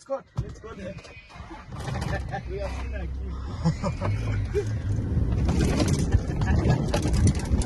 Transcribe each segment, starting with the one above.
Scott, let's go there. we have seen a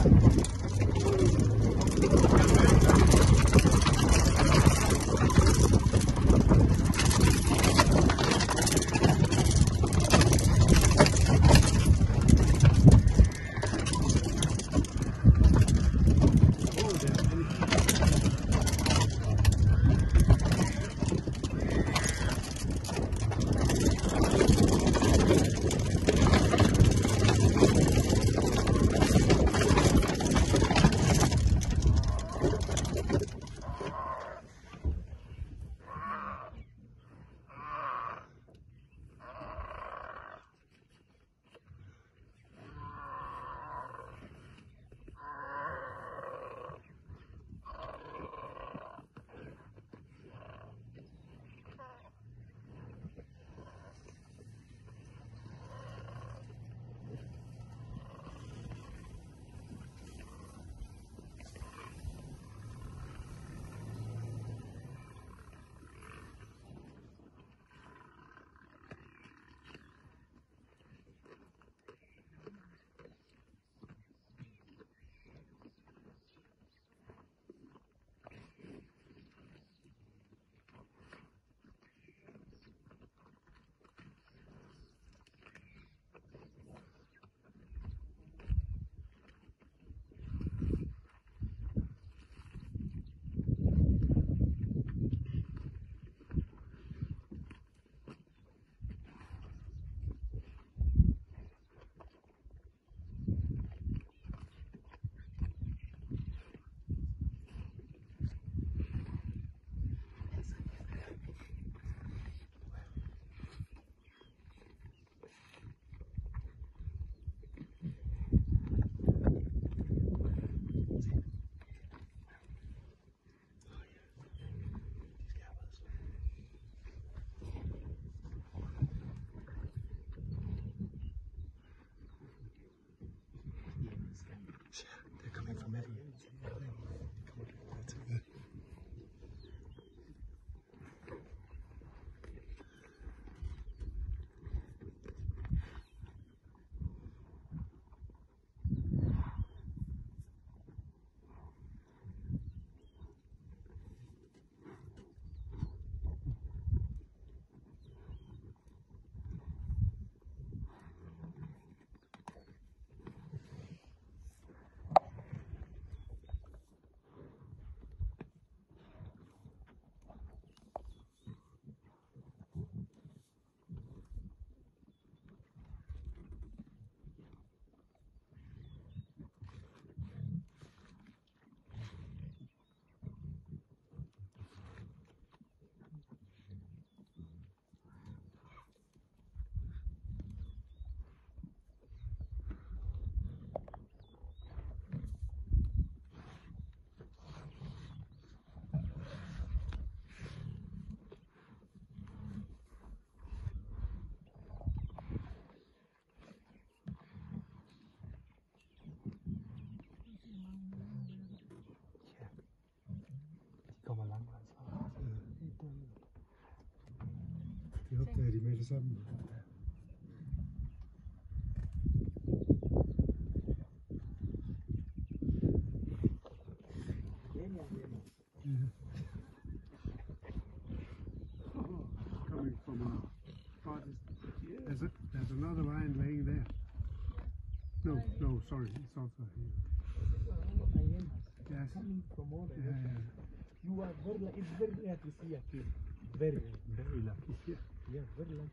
De opdager de med det samme. Coming from. There's, a, there's another line laying there. No, no, sorry, it's also here. Yes. Coming from all Yeah, yeah. You are very, it's very rare to see a kid. Very. Very lucky. Yeah. Yeah, very one.